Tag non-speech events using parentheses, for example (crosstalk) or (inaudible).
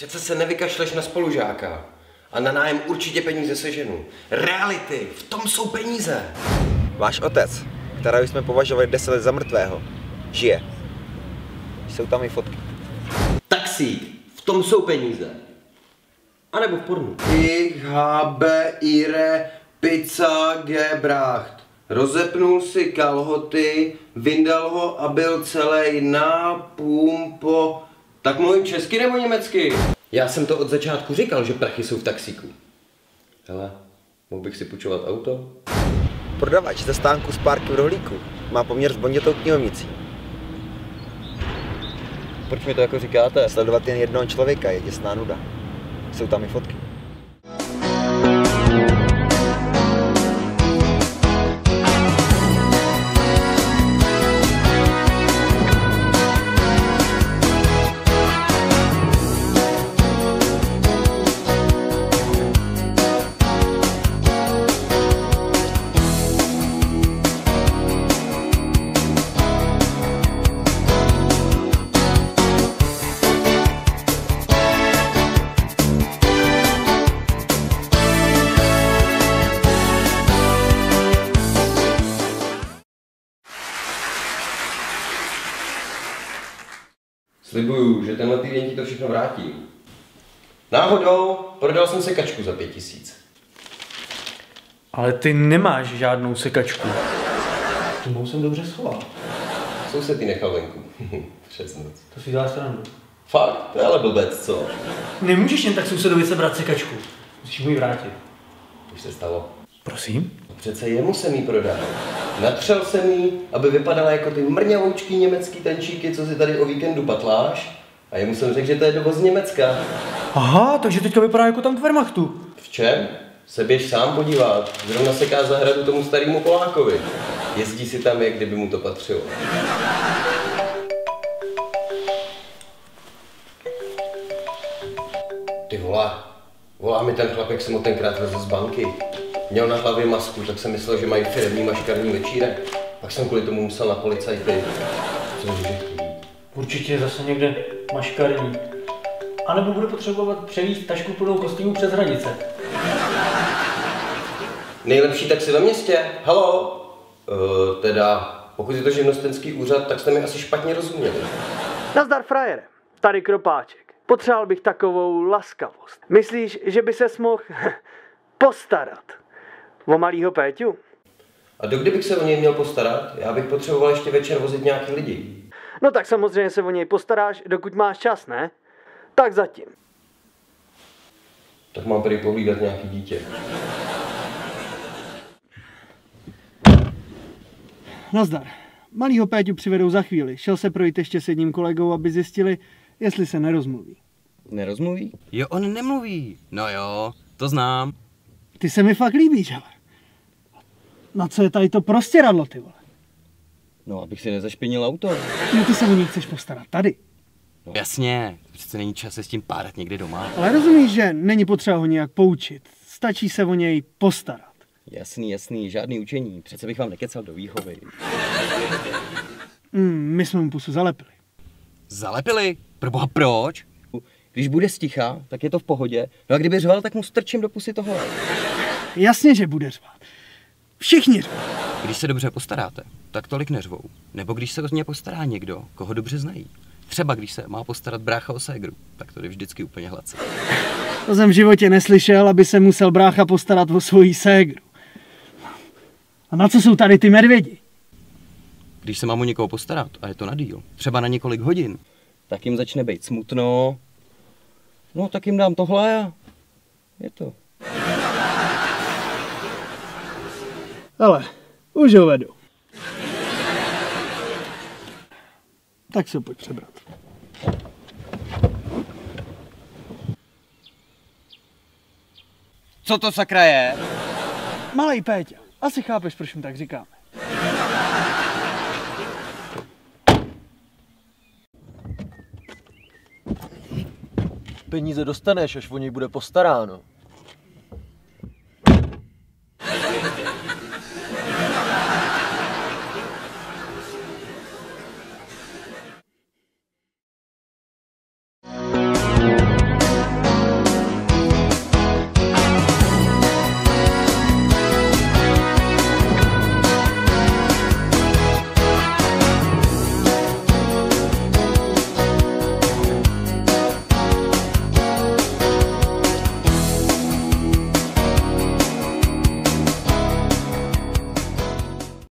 Přece se nevykašleš na spolužáka. A na nájem určitě peníze seženu. Reality, v tom jsou peníze. Váš otec, kterého jsme považovali 10 let za mrtvého, žije. Jsou tam i fotky. Taxík, v tom jsou peníze. A nebo v pornu. Ich habe ihre pizza gebracht. Rozepnul si kalhoty, vyndal ho a byl celý na pumpo. Tak mluvím česky nebo německy? Já jsem to od začátku říkal, že prachy jsou v taxíku. Hele, mohl bych si půjčovat auto? Prodavač ze stánku z párky v rohlíku má poměr s bondětou knihovnicí. Proč mi to jako říkáte? Sledovat jen jednoho člověka je děsná nuda. Jsou tam i fotky. Slibuju, že tenhle týden ti to všechno vrátím. Náhodou prodal jsem se kačku za pět tisíc. Ale ty nemáš žádnou sekačku. Tu mou jsem dobře schoval. Soused ji nechal venku. (laughs) Přes noc. To si děláš srandu. Fakt, to je ale blbec, co? Nemůžeš jen tak sousedovi sebrat sekačku. Musíš mu ji vrátit. Už se stalo. Prosím? Přece jemu jsem jí prodal. Natřel jsem jí, aby vypadala jako ty mrňavoučký německý tančíky, co si tady o víkendu patláš. A jemu jsem řekl, že to je dovoz z Německa. Aha, takže teďka vypadá jako tam v Wehrmachtu. V čem? Se běž sám podívat. Zrovna seká zahradu tomu starému Polákovi. Jezdí si tam, jak kdyby mu to patřilo. Ty vole, volá mi ten chlapek, jsem ho tenkrát vezl z banky. Měl na hlavě masku, tak jsem myslel, že mají firmní maškarní večírek. Pak jsem kvůli tomu musel na policajty. Co? Určitě je zase někde maškarní. A nebo bude potřebovat převízt tašku plnou kostýmů přes hranice. Nejlepší taxi ve městě? Halo? Uh, teda, pokud je to živnostenský úřad, tak jste mi asi špatně rozuměli. Nazdar frajere, tady Kropáček. Potřeboval bych takovou laskavost. Myslíš, že by se mohl (laughs) postarat o malýho Péťu? A dokdy bych se o něj měl postarat? Já bych potřeboval ještě večer vozit nějaký lidi. No tak samozřejmě se o něj postaráš, dokud máš čas, ne? Tak zatím. Tak mám prý pohlídat nějaký dítě. Nazdar. Malýho Péťu přivedou za chvíli. Šel se projít ještě s jedním kolegou, aby zjistili, jestli se nerozmluví. Nerozmluví? Jo, on nemluví. No jo, to znám. Ty se mi fakt líbíš, ale. Na co je tady to prostě radlo, ty vole? No, abych si nezašpinil auto. No ty se o něj chceš postarat tady. Jasně, přece není čas se s tím párat někde doma. Ale rozumíš, že není potřeba ho nějak poučit. Stačí se o něj postarat. Jasný, jasný, žádný učení. Přece bych vám nekecal do výchovy. Mm, my jsme mu pusu zalepili. Zalepili? Proboha proč? Když bude sticha, tak je to v pohodě. No a kdyby řval, tak mu strčím do pusy toho. Jasně, že bude řvát. Všichni řvou. Když se dobře postaráte, tak tolik neřvou. Nebo když se o ně postará někdo, koho dobře znají. Třeba když se má postarat brácha o ségru, tak to jde vždycky úplně hladce. To jsem v životě neslyšel, aby se musel brácha postarat o svoji ségru. A na co jsou tady ty medvědi? Když se mám o někoho postarat a je to na díl, třeba na několik hodin, Tak jim začne být smutno. No, tak jim dám tohle a je to. Ale, už ho vedu. Tak se ho pojď přebrat. Co to sakra je? Malej Péťa, asi chápeš, proč mu tak říkáme. Peníze dostaneš, až o něj bude postaráno.